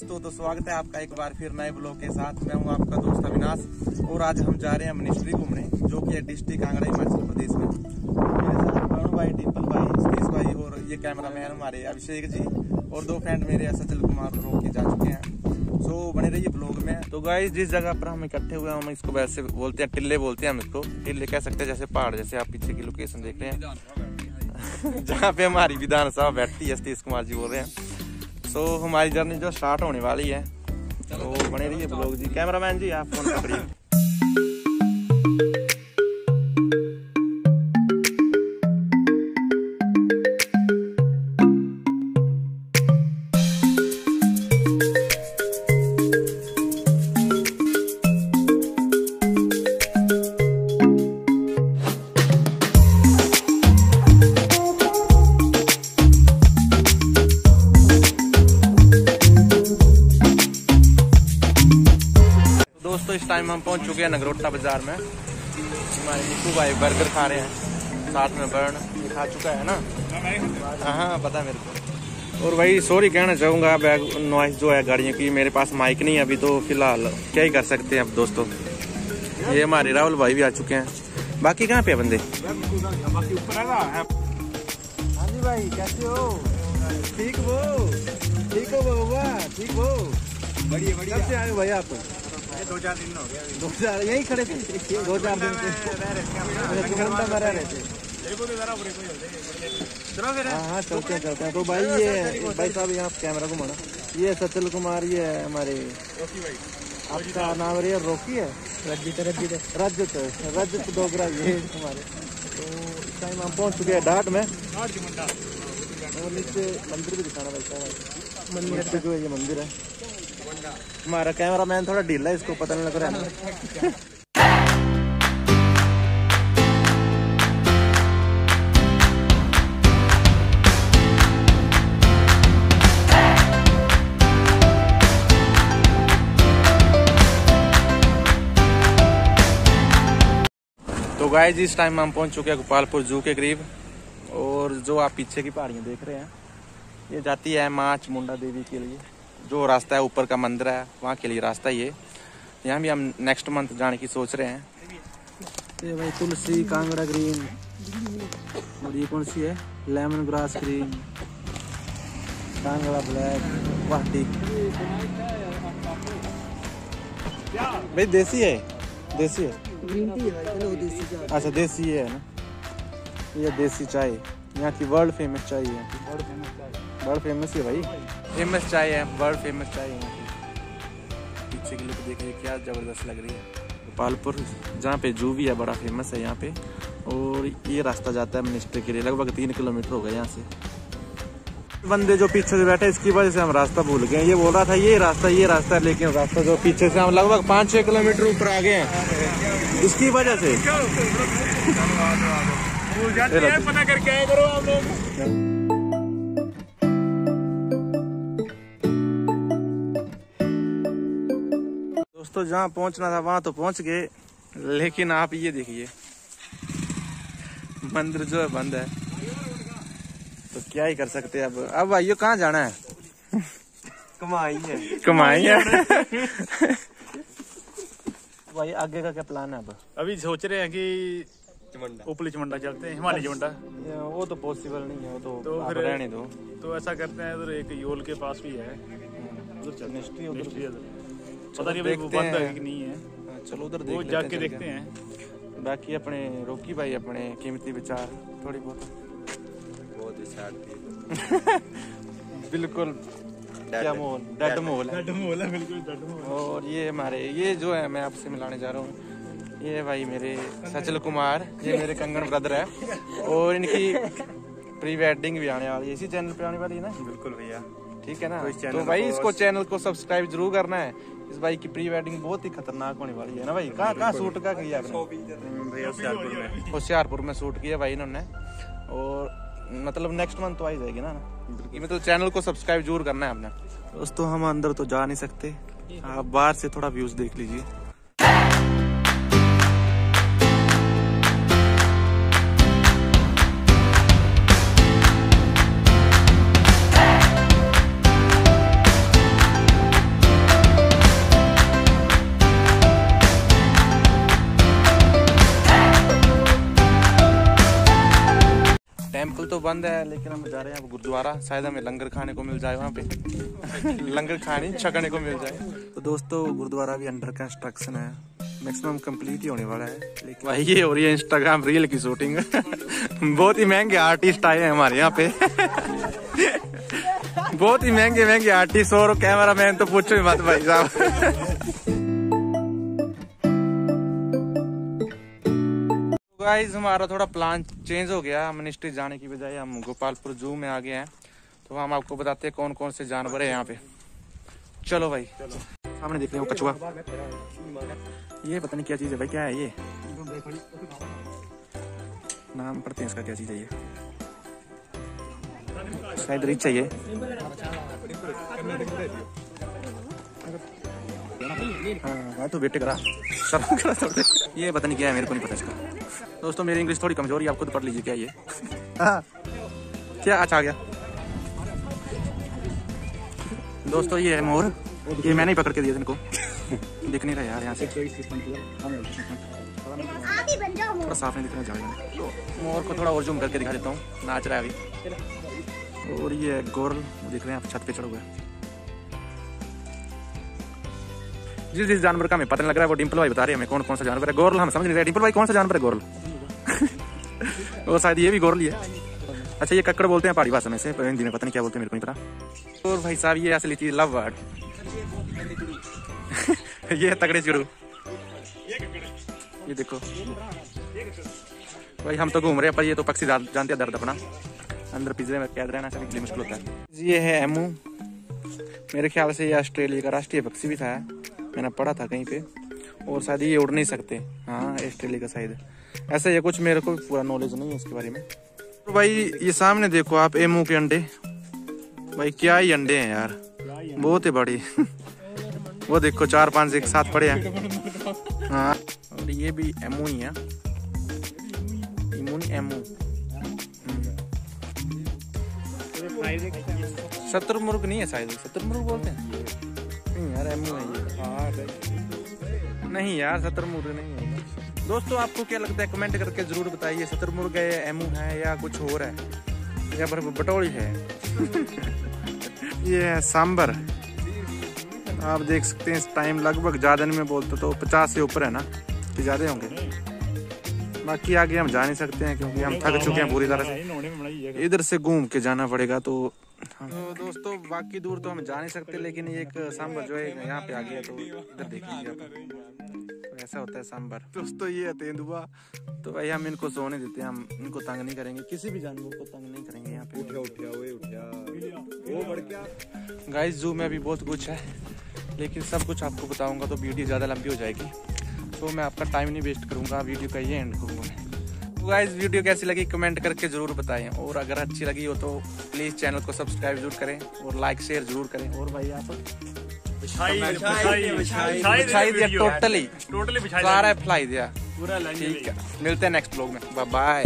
दोस्तों तो स्वागत है आपका एक बार फिर नए ब्लॉग के साथ। मैं हूँ आपका दोस्त अविनाश, और आज हम जा रहे हैं मिनिस्ट्री घूमने, जो कि है डिस्ट्रिक्ट कांगड़ा हिमाचल प्रदेश में। मेरे साथ वरुण भाई डिम्पल भाई, सतीश भाई, और ये कैमरा मैन हमारे अभिषेक जी, और दो फ्रेंड मेरे सचल कुमार रोक के जा चुके हैं। सो बने रहिए ब्लॉग में। तो गाइस जिस जगह पर हम इकट्ठे हुए हम इसको वैसे बोलते हैं, टिल्ले बोलते हैं हम इसको। टिल्ले कह सकते हैं जैसे पहाड़, जैसे आप पीछे की लोकेशन देख रहे हैं। जहाँ पे हमारी विधानसभा बैठती है, सतीश कुमार जी बोल रहे हैं। सो हमारी जर्नी जो स्टार्ट होने वाली है तो बने रहिए ब्लॉग जी। कैमरामैन जी, आप फ़ोन पकड़िए। चुके हैं नगरोटा बाज़ार में। हमारे निकू भाई बर्गर खा रहे हैं। साथ में बर्न खा चुका है ना? हाँ हाँ पता है मेरे को। और भाई सॉरी कहना चाहूँगा बैग नॉइस जो है गाड़ियों की मेरे पास माइक नहीं है अभी तो फ़िलहाल। क्या ही कर सकते हैं अब दोस्तों? ये हमारे राहुल भाई भी आ चुके हैं। बाकी कहाँ पे है बंदे? हाँ जी भाई कैसे हो? ठीक हो। ठीक हो बाबा ठीक हो। बढ़िया बढ़िया। से आए भाई आप? दो चार दिन हो गया दो चार यही खड़े थे। दो चार दिन से चुमंता में रह रहे थे चलो फिर। हाँ हाँ चलते हैं चलते हैं। तो भाई ये भाई साहब यहाँ कैमरा घुमाना ये सचल कुमार ये है हमारे आपका नाम रही है रोकी है? रजित रजित रजत रजत डोगरा ये हमारे। तो इस टाइम हम पहुँच चुके हैं डाट में। और नीचे मंदिर भी दिखाना भाई साहब। मंदिर जो है ये मंदिर है। हमारा कैमरा मैन थोड़ा ढीला है, इसको पता नहीं लग रहा है तो गाय जी इस टाइम हम पहुँच चुके हैं गोपालपुर जू के करीब, और जो आप पीछे की पहाड़ियाँ देख रहे हैं, ये जाती है माँ मुंडा देवी के लिए। जो रास्ता है ऊपर का मंदिर है वहाँ के लिए रास्ता ये। यहाँ भी हम नेक्स्ट मंथ जाने की सोच रहे हैं। ये भाई तुलसी कांगड़ा ग्रीन और ये कौन सी है? Lemon grass green Kangra black वाटी भाई देसी है? देसी है? ग्रीन टी है देसी अच्छा देसी है ना? ये देसी चाय। यहाँ की वर्ल्ड फ़ेमस चाय है। वर्ल्ड फ़ेमस है भाई। फ़ेमस चाय है वर्ल्ड फ़ेमस चाय है। यहाँ पीछे की लुक देखिए क्या ज़बरदस्त लग रही है। गोपालपुर जहाँ पे जू भी है बड़ा फ़ेमस है यहाँ पे। और ये रास्ता जाता है मिनिस्ट्री के लिए लगभग तीन किलोमीटर होगा यहाँ से। बंदे जो पीछे से बैठे इसकी वजह से हम रास्ता भूल गए ये बोल रहा था ये रास्ता ये रास्ता है लेकिन रास्ता जो पीछे से हम लगभग पाँच छः किलोमीटर ऊपर आ गए हैं। इसकी वजह से। भूल जाते हैं पता करके आए करो आप लोग। दोस्तों जहाँ पहुँचना था वहाँ तो पहुँच गए। लेकिन आप ये देखिए मंदिर जो है बंद है। तो क्या ही कर सकते हैं अब? अब भाइयों कहाँ जाना है? कमाई है। कमाई है। भाई आगे का क्या प्लान है अब? अभी सोच रहे हैं कि ऊपली चमंडा चलते हैं हिमालय चमंडा। वो तो पॉसिबल नहीं है वो तो, तो फिर- रहने दो। तो ऐसा करते हैं उधर एक योल के पास भी है। उधर चलते हैं। पता नहीं वो देखते बंद है कि नहीं है। हाँ, चलो उधर देख वो लेते जाके देखते हैं। बाकी अपने रोकी भाई अपने कीमती विचार थोड़ी बहुत। बहुत सैड थी बिल्कुल क्या मोल डेड मोल है। डडमोल है बिल्कुल डडमोल और ये हमारे ये जो है मैं आपसे मिलाने जा रहा हूँ ये भाई मेरे सचल कुमार ये मेरे कंगन ब्रदर है। और इनकी प्री वेडिंग भी आने वाली है। इसी चैनल पे आने वाली है ना? बिल्कुल भैया। ठीक है ना? इस तो भाई इसको चैनल को सब्सक्राइब ज़रूर करना है। इस भाई की प्री वेडिंग बहुत ही खतरनाक होने वाली है ना भाई? कहाँ कहाँ सूट का किया होशियारपुर में। होशियारपुर में शूट किया भाई इन्होंने। और मतलब नेक्स्ट मंथ तो आई जाएगी ना मतलब चैनल को सब्सक्राइब ज़रूर करना है हमने दोस्तों हम अंदर तो जा नहीं सकते। आप बाहर से थोड़ा व्यूज़ देख लीजिए। बंद है लेकिन हम जा रहे हैं गुरुद्वारा। शायद हमें लंगर खाने को मिल जाए वहाँ पे। लंगर खाने छकने को मिल जाए। तो दोस्तों गुरुद्वारा भी अंडर कंस्ट्रक्शन है। मैक्सिमम कंप्लीट ही होने वाला है लेकिन भाई ये हो रही है इंस्टाग्राम रील की शूटिंग बहुत ही महँगे आर्टिस्ट आए हैं हमारे यहाँ पे। बहुत ही महँगे महँगे आर्टिस्ट और कैमरा मैन तो पूछो ही मत भाई साहब। गाइस हमारा थोड़ा प्लान चेंज हो गया। मिनिस्ट्री जाने की बजाय हम गोपालपुर जू में आ गए हैं। तो हम आपको बताते हैं कौन कौन से जानवर है यहाँ पे। चलो भाई। सामने देख रहे हो कछुआ। ये पता नहीं क्या चीज़ है भाई, क्या है ये? नाम पढ़ते हैं इसका क्या चीज़ है ये? शायद रिच है ये। हाँ तो बेटे करा। सब करा थोड़े ये पता नहीं क्या है, मेरे को नहीं पता इसका। दोस्तों मेरी इंग्लिश थोड़ी कमज़ोर है आप खुद पढ़ लीजिए क्या ये? हाँ। क्या अच्छा आ गया? दोस्तों ये है मोर। ये मैंने ही पकड़ के दिया इनको। दिख नहीं रहा यार यहाँ से। थोड़ा साफ़ नहीं दिख रहा जाएगा तो मोर को थोड़ा और जूम करके दिखा देता हूँ। नाच रहा है अभी। और ये गोरल दिख रहे हैं आप छत पे चढ़ हुए। जिस जिस जानवर का हमें पता नहीं लग रहा है वो डिम्पल भाई बता रहे हैं हमें कौन कौन सा जानवर है। गोरल हम समझ नहीं रहे डिम्पल भाई कौन सा जानवर है गोरल वो शायद ये भी गोरल ही अच्छा ये कक्कड़ बोलते हैं पहाड़ी भाषा में से हिंदी में पता नहीं क्या बोलते हैं, मेरे को नहीं पता। और भाई साहब, ये असली चीज़ लव वर्ड। ये तगड़े चिड़ू। ये देखो। भाई, हम तो घूम रहे हैं, पर ये तो पक्षी जानते हैं दर्द अपना। अंदर पिंजरे में कैद रहना सभी के लिए मुश्किल होता है। ये है एमू। मेरे ख्याल से ये ऑस्ट्रेलिया का राष्ट्रीय पक्षी भी था। मैंने पढ़ा था कहीं पे। और शायद ये उड़ नहीं सकते। हाँ ऑस्ट्रेलिया का शायद। ऐसा ये कुछ मेरे को पूरा नॉलेज नहीं है इसके बारे में। तो भाई, ये सामने देखो आप, एमू के अंडे। भाई, क्या ही अंडे हैं यार। बहुत ही बड़ी। वो देखो चार पाँच एक साथ पड़े हैं। हाँ और ये भी एमू ही है। इमून एमू। शत्रुमुर्ग नहीं है शायद, शत्रुमुर्ग बोलते हैं। नहीं यार, एमू है। ये नहीं यार शत्रुमुर्ग नहीं है दोस्तों आपको क्या लगता है कमेंट करके ज़रूर बताइए शत्रुमुर्ग है एमू है या कुछ और है या फिर बटोली है ये है सांबर आप देख सकते हैं इस टाइम लगभग ज़्यादा नहीं मैं बोलता तो पचास से ऊपर है ना कि ज़्यादा होंगे बाकी आगे हम जा नहीं सकते हैं क्योंकि हम थक चुके हैं पूरी तरह से इधर से घूम के जाना पड़ेगा तो तो दोस्तों बाकी दूर तो हम जा नहीं सकते लेकिन ये एक सांबर जो है यहाँ पे आ गया तो इधर देखेंगे तो ऐसा होता है सांबर। दोस्तों ये है तेंदुआ। तो भाई हम इनको सोने देते हैं हम इनको तंग नहीं करेंगे। किसी भी जानवर को तंग नहीं करेंगे यहाँ पे। गाइस जू। में भी बहुत कुछ है लेकिन सब कुछ आपको बताऊँगा तो वीडियो ज़्यादा लंबी हो जाएगी। तो मैं आपका टाइम नहीं वेस्ट करूँगा वीडियो का ये एंड करूँगा तो गाइस वीडियो कैसी लगी? कमेंट करके ज़रूर बताएँ और अगर अच्छी लगी हो तो प्लीज़ चैनल को सब्सक्राइब ज़रूर करें और लाइक शेयर ज़रूर करें। और भाई आप? बिछाई दिया टोटली टोटली सारा फ्लाई दिया। पूरा ठीक है मिलते हैं नेक्स्ट ब्लॉग में। Bye bye